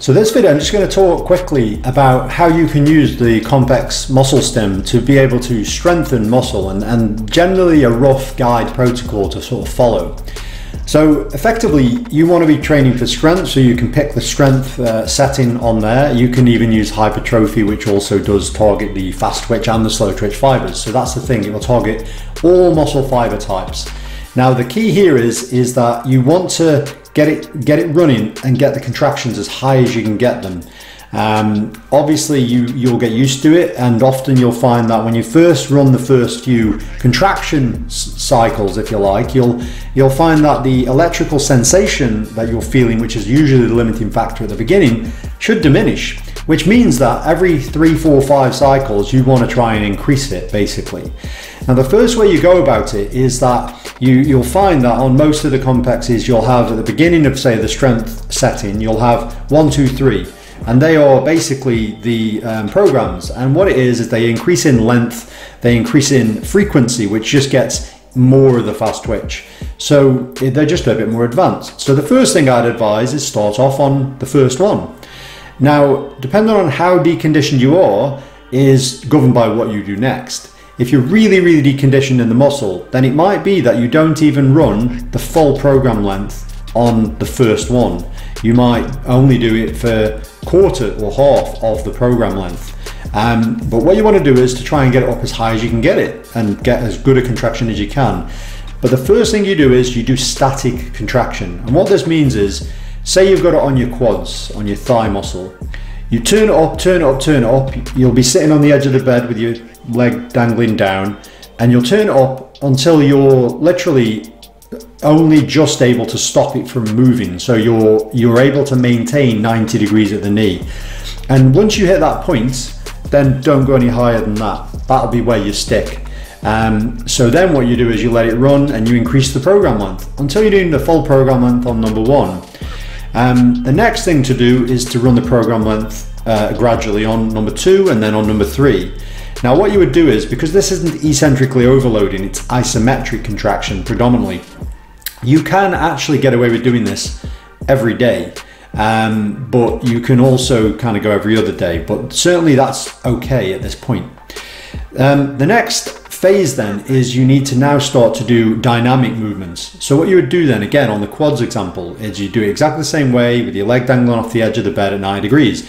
So this video, I'm just going to talk quickly about how you can use the Compex muscle stim to be able to strengthen muscle and, and generally a rough guide protocol to sort of follow. So effectively, you want to be training for strength, so you can pick the strength uh, setting on there. You can even use hypertrophy, which also does target the fast twitch and the slow twitch fibers. So that's the thing, it will target all muscle fiber types. Now the key here is, is that you want to get it, get it running and get the contractions as high as you can get them. Um, obviously, you, you'll get used to it, and often you'll find that when you first run the first few contraction cycles, if you like, you'll you'll find that the electrical sensation that you're feeling, which is usually the limiting factor at the beginning, should diminish. Which means that every three, four, five cycles, you want to try and increase it, basically. Now, the first way you go about it is that you you'll find that on most of the Compexes, you'll have at the beginning of say the strength setting, you'll have one, two, three and they are basically the um, programs. And what it is is they increase in length, they increase in frequency, which just gets more of the fast twitch. So they're just a bit more advanced. So the first thing I'd advise is start off on the first one. Now, depending on how deconditioned you are, is governed by what you do next. If you're really, really deconditioned in the muscle, then it might be that you don't even run the full program length on the first one. You might only do it for quarter or half of the program length. Um, but what you want to do is to try and get it up as high as you can get it and get as good a contraction as you can. But the first thing you do is you do static contraction. And what this means is, say you've got it on your quads, on your thigh muscle. You turn it up, turn it up, turn it up. You'll be sitting on the edge of the bed with your leg dangling down and you'll turn it up until you're literally only just able to stop it from moving. So you're you're able to maintain 90 degrees at the knee. And once you hit that point, then don't go any higher than that. That'll be where you stick. Um, so then what you do is you let it run and you increase the program length until you're doing the full program length on number one. Um, the next thing to do is to run the program length uh, gradually on number two and then on number three. Now what you would do is, because this isn't eccentrically overloading, it's isometric contraction predominantly, you can actually get away with doing this every day. Um, but you can also kind of go every other day, but certainly that's okay at this point. Um, the next phase then is you need to now start to do dynamic movements. So what you would do then, again on the quads example, is you do it exactly the same way with your leg dangling off the edge of the bed at 9 degrees.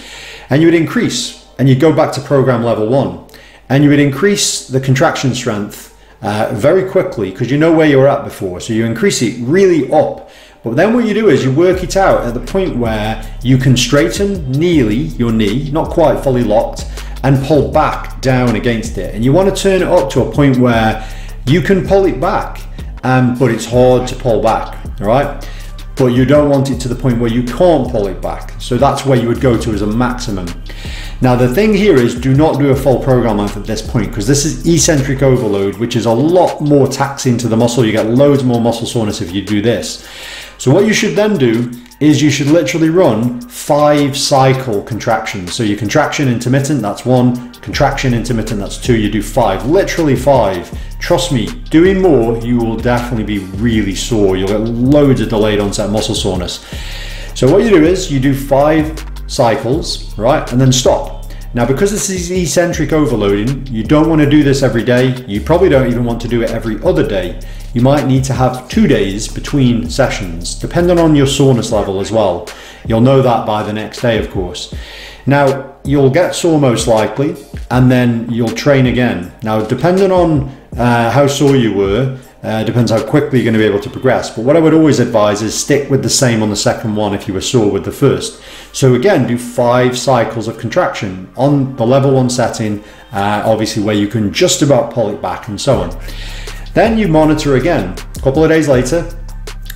And you would increase and you'd go back to program level one and you would increase the contraction strength uh, very quickly because you know where you're at before. So you increase it really up. But then what you do is you work it out at the point where you can straighten nearly your knee, not quite fully locked, and pull back down against it. And you want to turn it up to a point where you can pull it back, um, but it's hard to pull back, all right? But you don't want it to the point where you can't pull it back. So that's where you would go to as a maximum. Now the thing here is do not do a full program length at this point because this is eccentric overload which is a lot more taxing to the muscle. You get loads more muscle soreness if you do this. So what you should then do is you should literally run five cycle contractions. So your contraction intermittent, that's one, contraction intermittent, that's two, you do five, literally five. Trust me, doing more, you will definitely be really sore. You'll get loads of delayed onset muscle soreness. So what you do is you do five cycles, right? And then stop. Now, because this is eccentric overloading, you don't want to do this every day. You probably don't even want to do it every other day. You might need to have two days between sessions, depending on your soreness level as well. You'll know that by the next day, of course. Now, you'll get sore most likely, and then you'll train again. Now, depending on uh, how sore you were, uh, depends how quickly you're going to be able to progress. But what I would always advise is stick with the same on the second one if you were sore with the first. So again, do five cycles of contraction on the level one setting, uh, obviously where you can just about pull it back and so on. Then you monitor again. A couple of days later,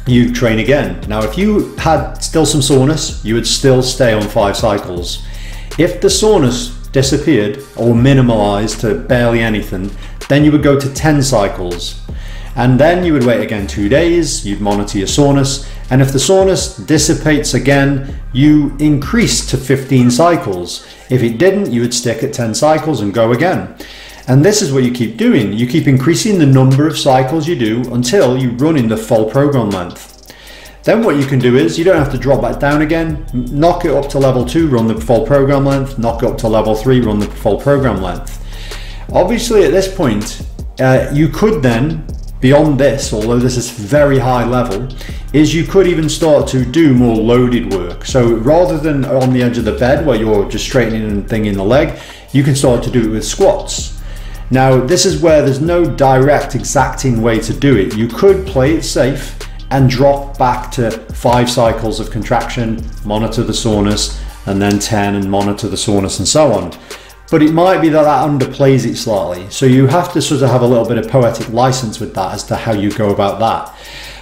you train again. Now, if you had still some soreness, you would still stay on five cycles. If the soreness disappeared or minimalized to barely anything, then you would go to 10 cycles. And then you would wait again two days, you'd monitor your soreness, and if the soreness dissipates again, you increase to 15 cycles. If it didn't, you would stick at 10 cycles and go again. And this is what you keep doing. You keep increasing the number of cycles you do until you run in the full program length. Then what you can do is you don't have to drop back down again, knock it up to level two, run the full program length, knock it up to level three, run the full program length. Obviously at this point, uh, you could then, beyond this, although this is very high level, is you could even start to do more loaded work. So rather than on the edge of the bed where you're just straightening and thing in the leg, you can start to do it with squats. Now, this is where there's no direct exacting way to do it. You could play it safe and drop back to five cycles of contraction, monitor the soreness, and then 10 and monitor the soreness and so on. But it might be that that underplays it slightly. So you have to sort of have a little bit of poetic license with that as to how you go about that.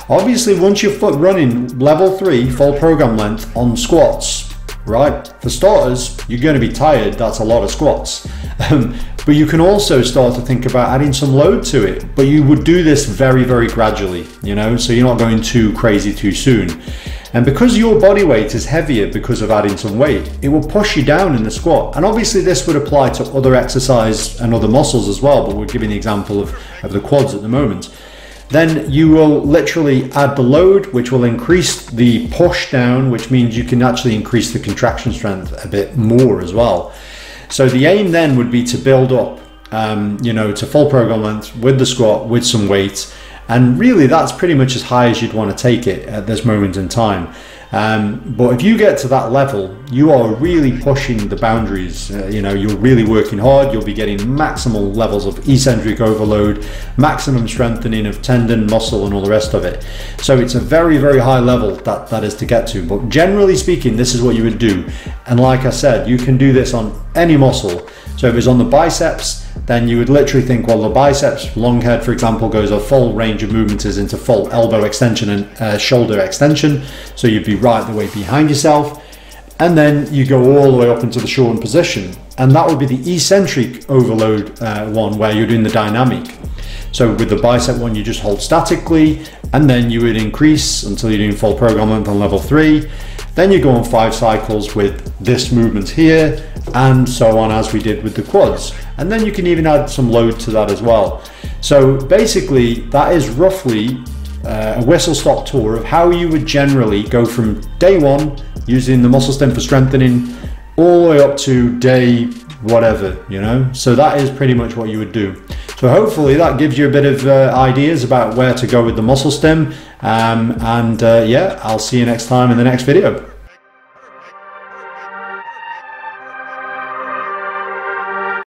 Obviously, once you're running level three, full program length on squats, right? For starters, you're going to be tired. That's a lot of squats. Um, but you can also start to think about adding some load to it. But you would do this very, very gradually, you know, so you're not going too crazy too soon. And because your body weight is heavier because of adding some weight, it will push you down in the squat. And obviously this would apply to other exercise and other muscles as well, but we're giving the example of, of the quads at the moment. Then you will literally add the load, which will increase the push down, which means you can actually increase the contraction strength a bit more as well. So the aim then would be to build up, um, you know, to full program length with the squat, with some weight. And really that's pretty much as high as you'd want to take it at this moment in time. Um, but if you get to that level, you are really pushing the boundaries. Uh, you know, you're really working hard. You'll be getting maximal levels of eccentric overload, maximum strengthening of tendon, muscle, and all the rest of it. So it's a very, very high level that that is to get to. But generally speaking, this is what you would do. And like I said, you can do this on any muscle. So if it's on the biceps, then you would literally think, well, the biceps long head, for example, goes a full range of movements is into full elbow extension and uh, shoulder extension. So you'd be right the way behind yourself. And then you go all the way up into the shortened position. And that would be the eccentric overload uh, one where you're doing the dynamic. So with the bicep one, you just hold statically and then you would increase until you're doing full program length on level three. Then you go on five cycles with this movement here and so on as we did with the quads. And then you can even add some load to that as well. So basically that is roughly uh, a whistle stop tour of how you would generally go from day one using the muscle stim for strengthening all the way up to day whatever, you know? So that is pretty much what you would do. So hopefully that gives you a bit of uh, ideas about where to go with the muscle stim. Um, and uh, yeah, I'll see you next time in the next video.